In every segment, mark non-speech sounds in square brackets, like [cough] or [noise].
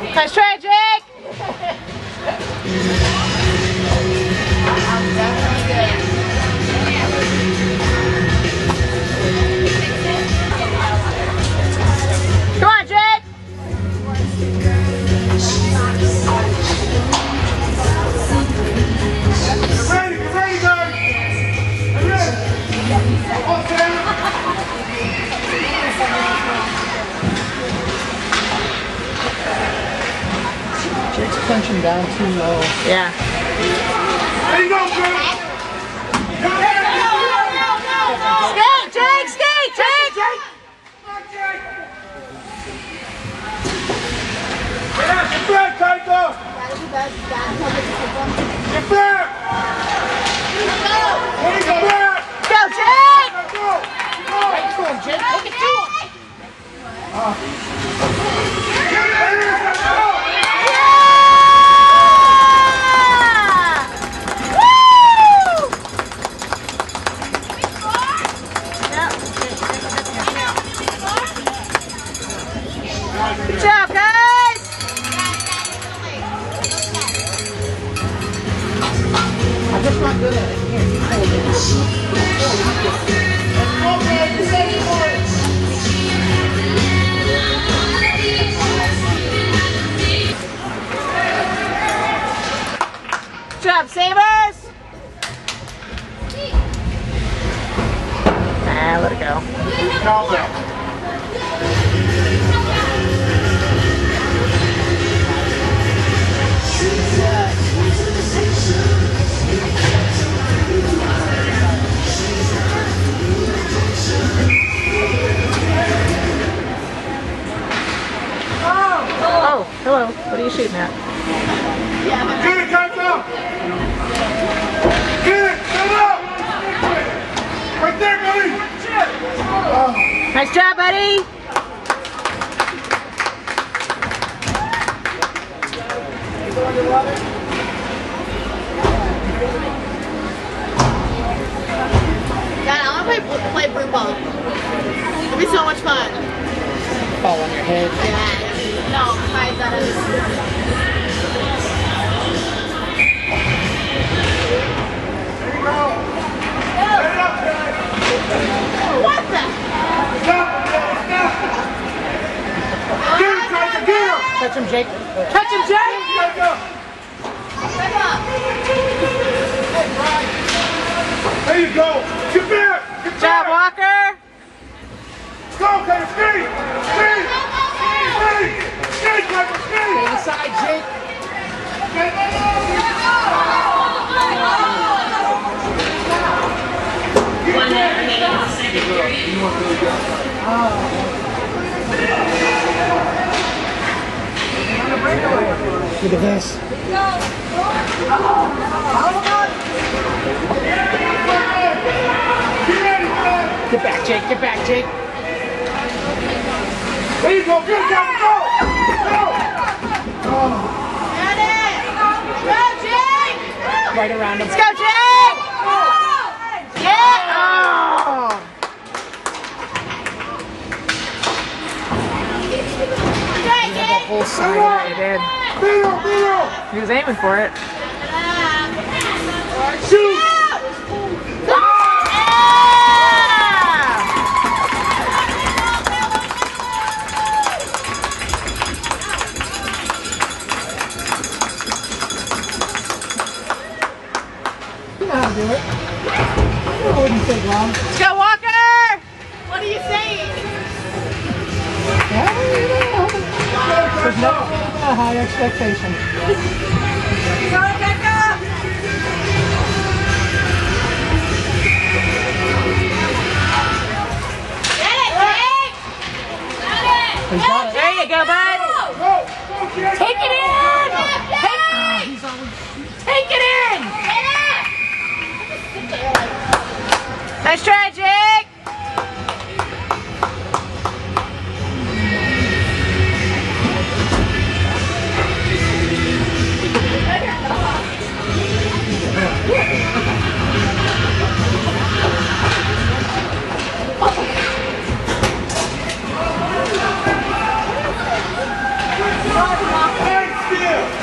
Nice try, Jake! Come down too low. Yeah. There you go, Chris! Skate, Jake! Skate, Jake! Get back, Taiko! Get back! Get back! Go, Jake! Go! Go! Come on, Jake, look at you. There job, Sabres! Ah, let it go. Oh, hello. What are you shooting at? Get it, Taiko! Get it! Shut up! Right there, buddy! Nice job, buddy! God, I want to play, play blue ball. It'd be so much fun. Fall on your head. Yeah. No, my that is. Get him! Jake. Catch him, Jake! Taiko! Step up. There you go! Get back! Get Good job! Walker! Go, Taiko! Skate! Skate! Skate! Skate, Taiko! Skate! Inside, Jake. Look at this. Get back, Jake. Get back, Jake. There you go! Get it, Go! Go! Got it. Go, Jake. Right around him. Let's go, Jake! Yeah! Oh! Jake. Whole side. He did. Beat him! Beat him! He was aiming for it. Shoot! Yeah! You know how to do it. It wouldn't take long. Let's go, Walker! What are you saying? Yeah, you know. There's never been a high expectation. Go, Becca. Get it, Jake. Got it. He's got it. There you go, bud! Go! Go, Jake! Take it in! Jake. Take it in! Nice try, Stand still.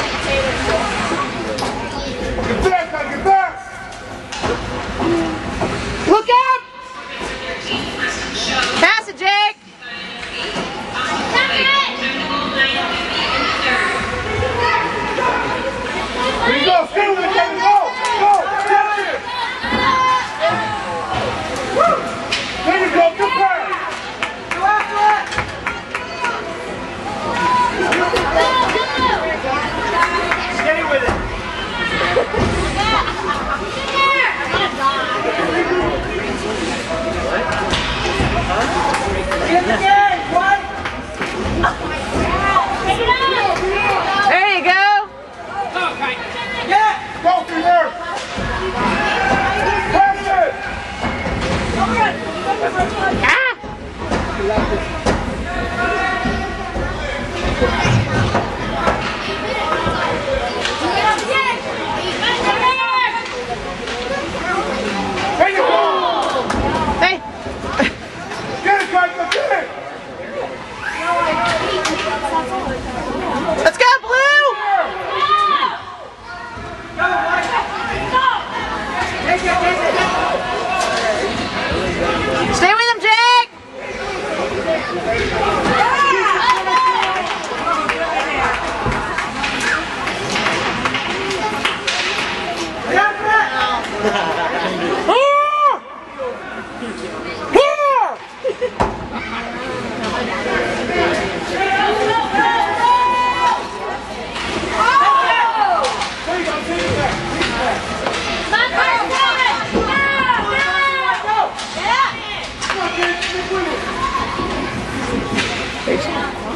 lápiz.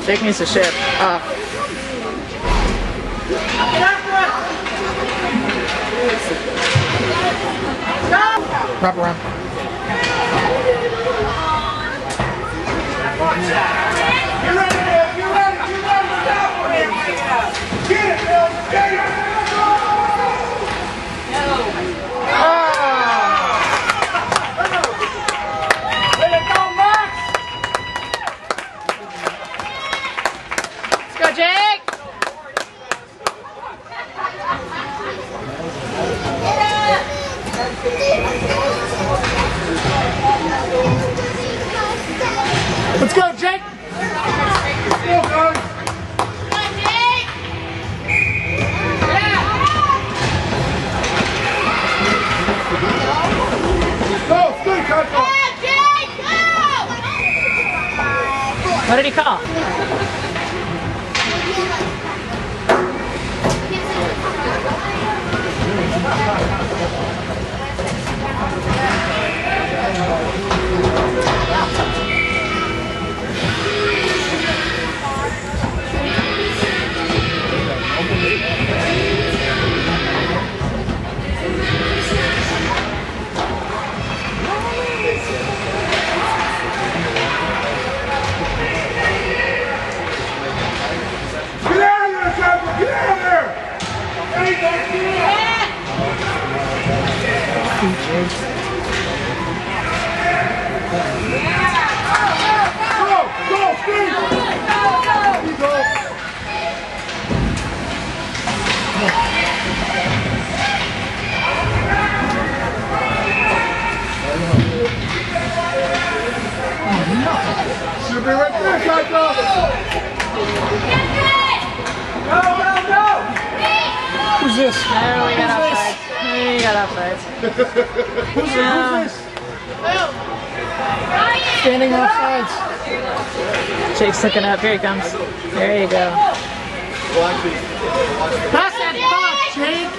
Jake needs to shift off. Wrap around. What did he call? This? Oh, [laughs] we got offsides. We got offsides. Who's, Yeah. who's this? Standing off sides. Jake's looking up. Here he comes. There you go. Pass that puck, Jake.